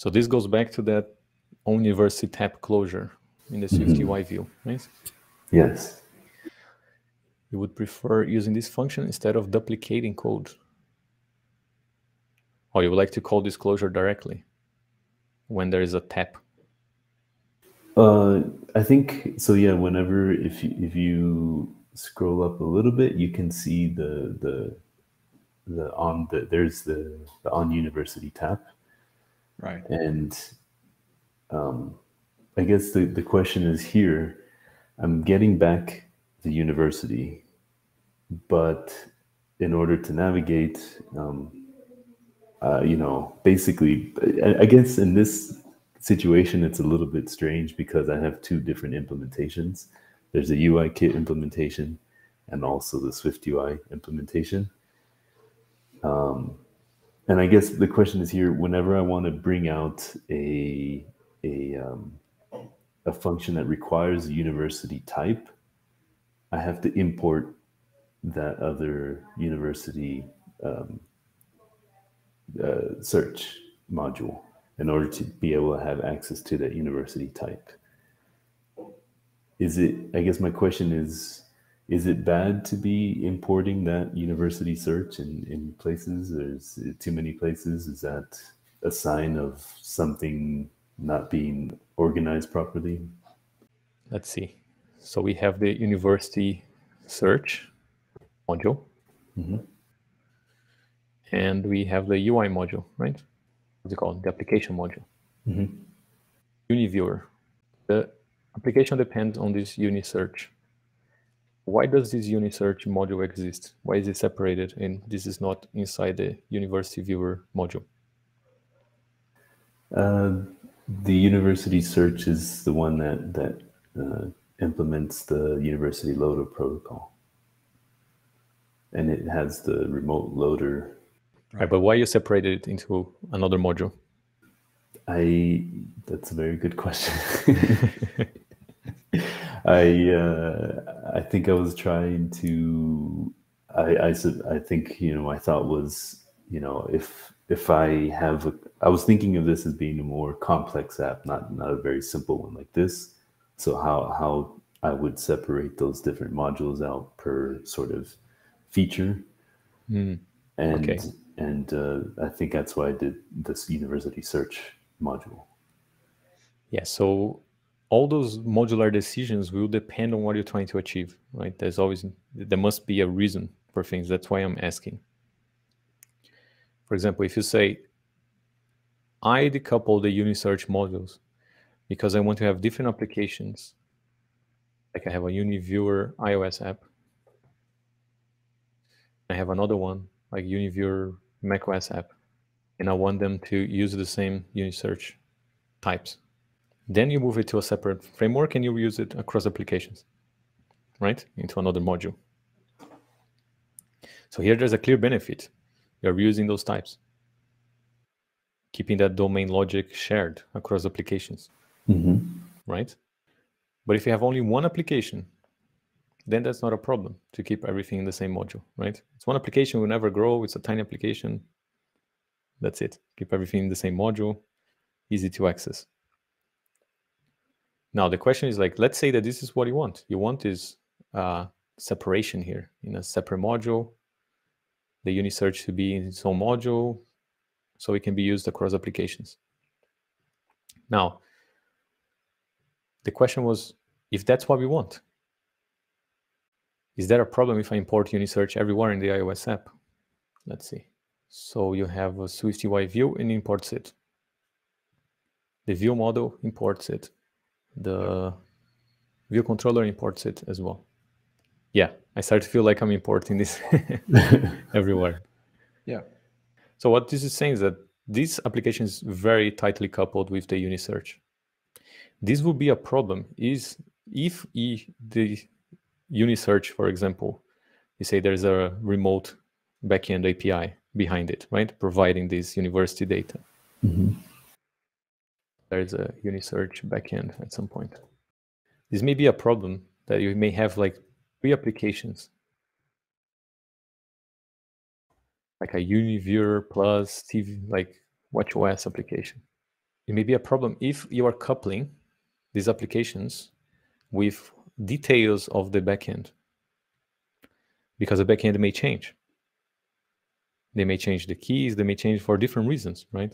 So this goes back to that on university tab closure in the Swift Mhm. View, right? Yes. You would prefer using this function instead of duplicating code. Or you would like to call this closure directly when there is a tap. Uh, I think so. Yeah. Whenever if you, if you scroll up a little bit, you can see the the the on the there's the the on university tab, Right. and um, I guess the the question is here. I'm getting back the university, but in order to navigate, um, uh, you know, basically, I, I guess in this situation, it's a little bit strange because I have two different implementations. There's a UI kit implementation and also the Swift UI implementation. Um, and I guess the question is here: whenever I want to bring out a a um, a function that requires a university type, I have to import that other university um, uh, search module in order to be able to have access to that university type. Is it, I guess my question is, is it bad to be importing that university search in, in places? Or is it too many places? Is that a sign of something not being organized properly? Let's see. So we have the university search module. Mhm. And we have the UI module, right? What's it called? The application module. Mhm. UniViewer. The application depends on this UniSearch. Why does this UniSearch module exist? Why is it separated and this is not inside the University Viewer module? Uh, the university search is the one that that uh, implements the university loader protocol, and it has the remote loader. Right, but why you separated it into another module? I that's a very good question. I uh, I think I was trying to I, I I think you know my thought was you know if if I have a, I was thinking of this as being a more complex app, not not a very simple one like this. So how how I would separate those different modules out per sort of feature, Hmm. and Okay. and uh, I think that's why I did this university search module. Yeah, so all those modular decisions will depend on what you're trying to achieve, right? There's always there must be a reason for things. That's why I'm asking. For example, if you say I decouple the UniSearch modules because I want to have different applications, like I have a UniViewer iOS app, I have another one like UniViewer macOS app, and I want them to use the same UniSearch types. Then you move it to a separate framework and you use it across applications, right? Into another module. So here there's a clear benefit. You're reusing those types, keeping that domain logic shared across applications, Mm-hmm. right? But if you have only one application, then that's not a problem to keep everything in the same module, right? It's one application will never grow. It's a tiny application. That's it. Keep everything in the same module, easy to access. Now the question is like, let's say that this is what you want. You want is uh, separation here in a separate module. The UniSearch to be in its own module, so it can be used across applications. Now, the question was, if that's what we want, is there a problem if I import UniSearch everywhere in the iOS app? Let's see. So you have a Swift UI view and imports it. The view model imports it. The view controller imports it as well. Yeah, I start to feel like I'm importing this everywhere. Yeah. So what this is saying is that this application is very tightly coupled with the UniSearch. This would be a problem is if e, the UniSearch, for example, you say there's a remote backend API behind it, right? Providing this university data. Mm-hmm. There's a UniSearch backend at some point. This may be a problem that you may have like three applications, like a UniViewer plus TV, like WatchOS application. it may be a problem if you are coupling these applications with details of the backend because the backend may change. They may change the keys, they may change for different reasons, right?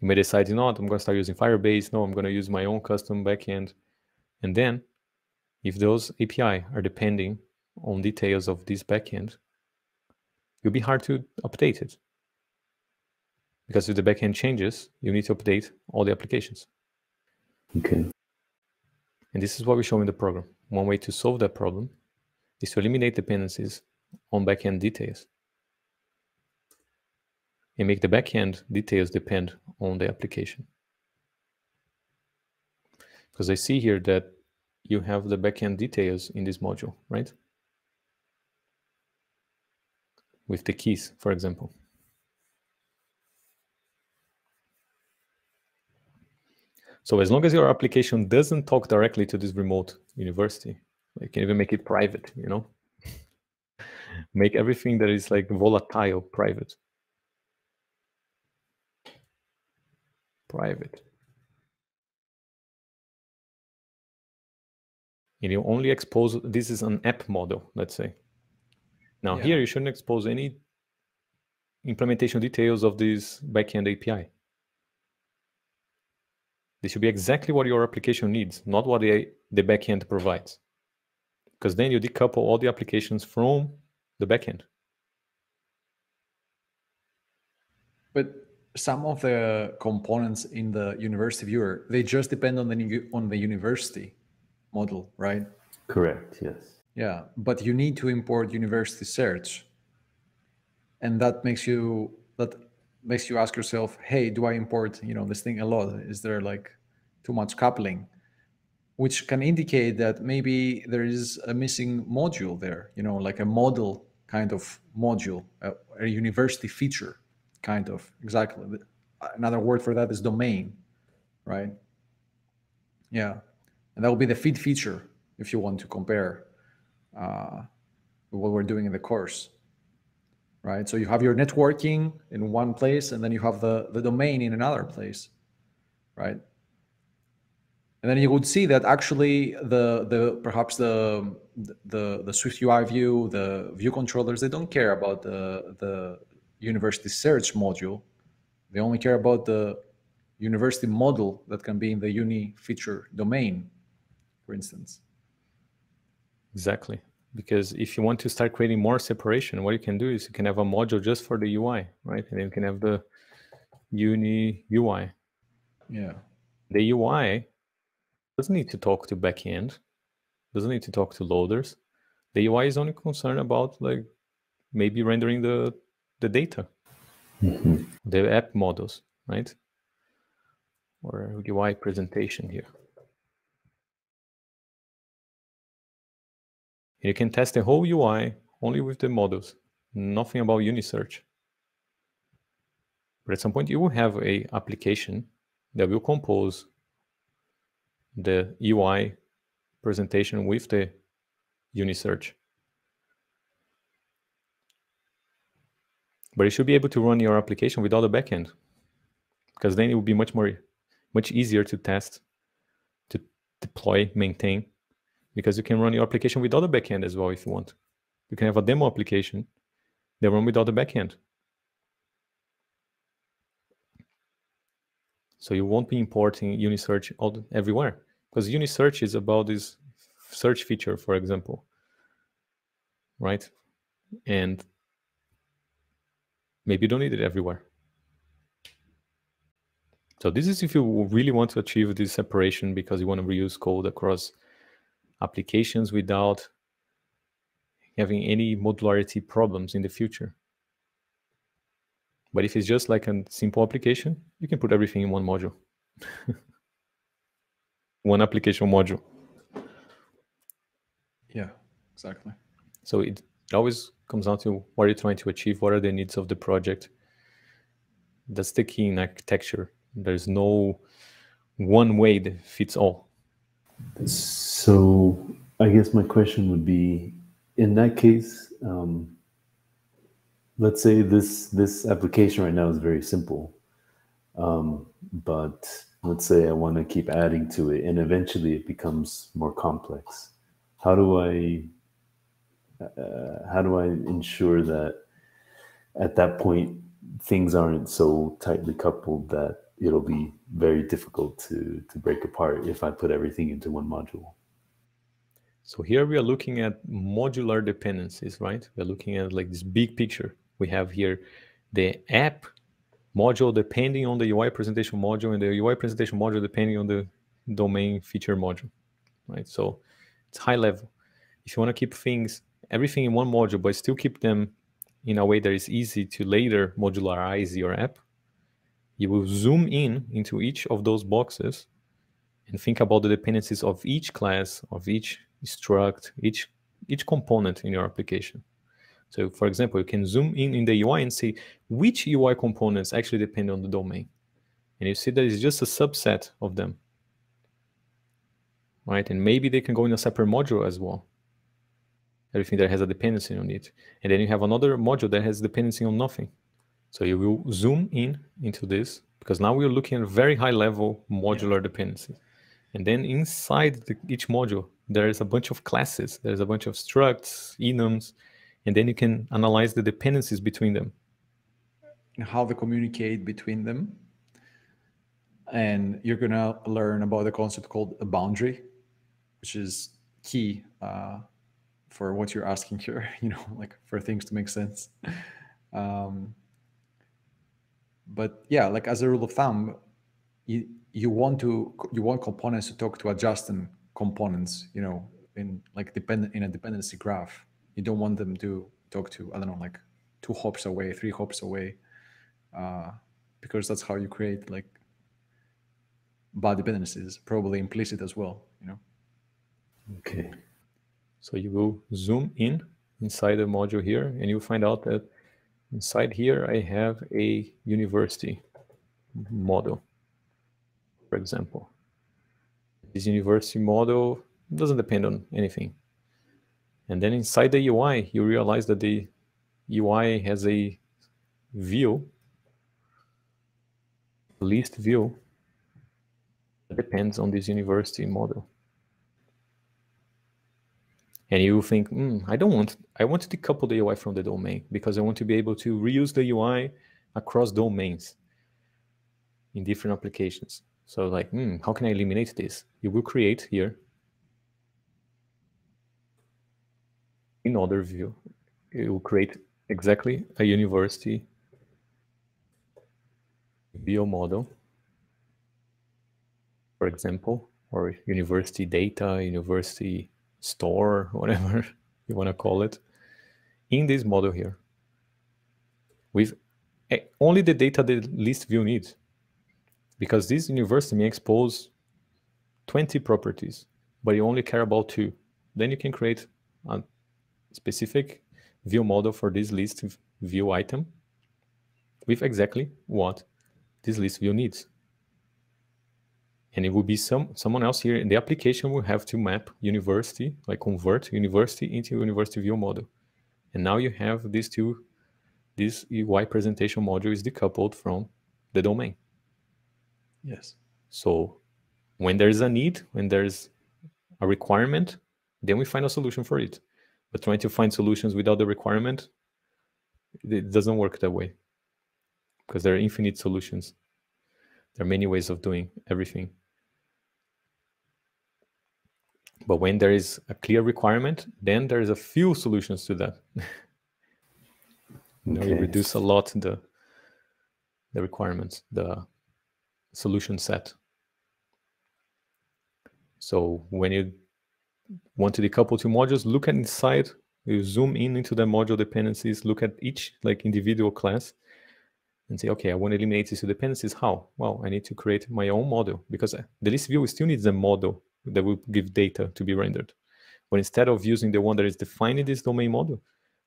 You may decide, you know what, I'm going to start using Firebase. No, I'm going to use my own custom backend. And then, if those API are depending on details of this backend, it'll be hard to update it. Because if the backend changes, you need to update all the applications. Okay. And this is what we show in the program. One way to solve that problem is to eliminate dependencies on backend details and make the backend details depend on the application. Because I see here that you have the backend details in this module, right? With the keys, for example. So as long as your application doesn't talk directly to this remote university, you can even make it private, you know? make everything that is like volatile private. Private. And you only expose, this is an app model, let's say. Now Yeah. here you shouldn't expose any implementation details of this backend API. This should be exactly what your application needs, not what the, the backend provides. Because then you decouple all the applications from the backend. But some of the components in the university viewer, they just depend on the on the university model, right? Correct. Yes. Yeah, but you need to import university search. And that makes you that makes you ask yourself, hey, do I import, you know, this thing a lot? Is there like too much coupling? Which can indicate that maybe there is a missing module there, you know, like a model kind of module, a, a university feature kind of exactly. Another word for that is domain, right? Yeah. And that will be the feed feature if you want to compare uh, what we're doing in the course right so you have your networking in one place and then you have the the domain in another place right and then you would see that actually the the perhaps the the the swift ui view the view controllers they don't care about the the university search module they only care about the university model that can be in the uni feature domain for instance Exactly. Because if you want to start creating more separation, what you can do is you can have a module just for the UI, right? And then you can have the uni UI. yeah The UI doesn't need to talk to backend, doesn't need to talk to loaders. The UI is only concerned about like maybe rendering the the data, Mhm. the app models, right? Or UI presentation here. You can test the whole UI only with the models, nothing about Unisearch. But at some point, you will have a application that will compose the UI presentation with the Unisearch. But you should be able to run your application without a backend, because then it will be much more, much easier to test, to deploy, maintain, because you can run your application without a backend as well if you want. You can have a demo application that run without a backend. So you won't be importing Unisearch all everywhere because Unisearch is about this search feature, for example, right? And maybe you don't need it everywhere. So this is if you really want to achieve this separation because you want to reuse code across applications without having any modularity problems in the future. But if it's just like a simple application, you can put everything in one module. one application module. yeah exactly So it always comes down to what are you trying to achieve? What are the needs of the project? That's the key in architecture. There's no one way that fits all. So I guess my question would be, in that case, um, let's say this this application right now is very simple. Um, but let's say I want to keep adding to it, and eventually it becomes more complex. How do I uh, how do I ensure that at that point things aren't so tightly coupled that it'll be very difficult to to break apart if I put everything into one module? So here we are looking at modular dependencies, right? We're looking at like this big picture. We have here the app module depending on the UI presentation module and the UI presentation module depending on the domain feature module, right? So it's high level. If you want to keep things, everything in one module, but still keep them in a way that is easy to later modularize your app, you will zoom in into each of those boxes and think about the dependencies of each class, of each struct, each each component in your application. So for example, you can zoom in in the UI and see which UI components actually depend on the domain. And you see that it's just a subset of them. Right? And maybe they can go in a separate module as well. Everything that has a dependency on it. And then you have another module that has dependency on nothing. So you will zoom in into this because now we're looking at very high level modular yeah. dependencies. And then inside the, each module, there's a bunch of classes. There's a bunch of structs, enums, and then you can analyze the dependencies between them And how they communicate between them and you're going to learn about the concept called a boundary which is key uh, for what you're asking here you know like for things to make sense. Um, but yeah like as a rule of thumb you you want to you want components to talk to adjacent components you know in like dependent in a dependency graph. You don't want them to talk to i don't know like two hops away three hops away uh, because that's how you create like bad dependencies probably implicit as well you know? Okay so you will zoom in inside the module here and you'll find out that inside here i have a university model for example this university model doesn't depend on anything and then inside the UI, you realize that the UI has a view, list view, that depends on this university model. And you think, mm, I don't want, I want to decouple the UI from the domain because I want to be able to reuse the UI across domains in different applications. So like, mm, how can I eliminate this? You will create here in other view, it will create exactly a university view model, for example, or university data, university store, whatever you want to call it, in this model here, with only the data the list view needs. Because this university may expose 20 properties, but you only care about two. Then you can create a specific view model for this list view item with exactly what this list view needs. And it will be some someone else here in the application will have to map university, like convert university into university view model. And now you have these two, this UI presentation module is decoupled from the domain. Yes. So when there's a need, when there's a requirement, then we find a solution for it. But trying to find solutions without the requirement, it doesn't work that way because there are infinite solutions. There are many ways of doing everything. But when there is a clear requirement, then there is a few solutions to that. you know, okay. you reduce a lot the the requirements, the solution set. So when you want to decouple two modules, look at inside, you zoom in into the module dependencies, look at each like individual class and say, okay, I want to eliminate these two dependencies. How? Well, I need to create my own model because the list view still needs a model that will give data to be rendered. But instead of using the one that is defined in this domain model,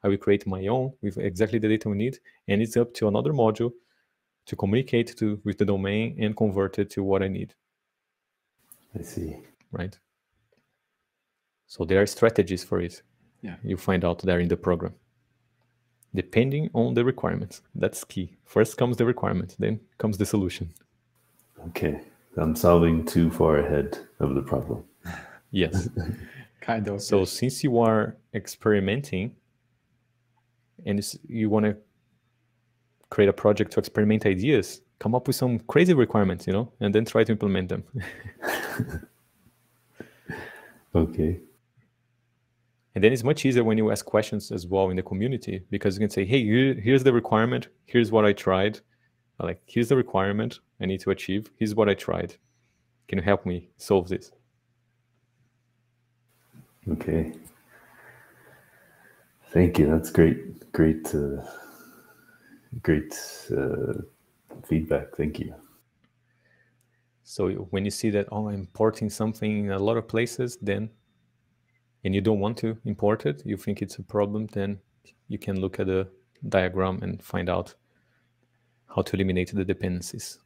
I will create my own with exactly the data we need. And it's up to another module to communicate to with the domain and convert it to what I need. I see. Right. So there are strategies for it. Yeah. You find out there in the program. Depending on the requirements. That's key. First comes the requirement, then comes the solution. Okay. I'm solving too far ahead of the problem. Yes. kind of. So since you are experimenting and you want to create a project to experiment ideas, come up with some crazy requirements, you know, and then try to implement them. Okay. And then it's much easier when you ask questions as well in the community because you can say, hey, here, here's the requirement. Here's what I tried. Like, here's the requirement I need to achieve. Here's what I tried. Can you help me solve this? Okay. Thank you. That's great. Great. Uh, great uh, feedback. Thank you. So when you see that, oh, I'm importing something in a lot of places, then, and you don't want to import it, you think it's a problem, then you can look at the diagram and find out how to eliminate the dependencies.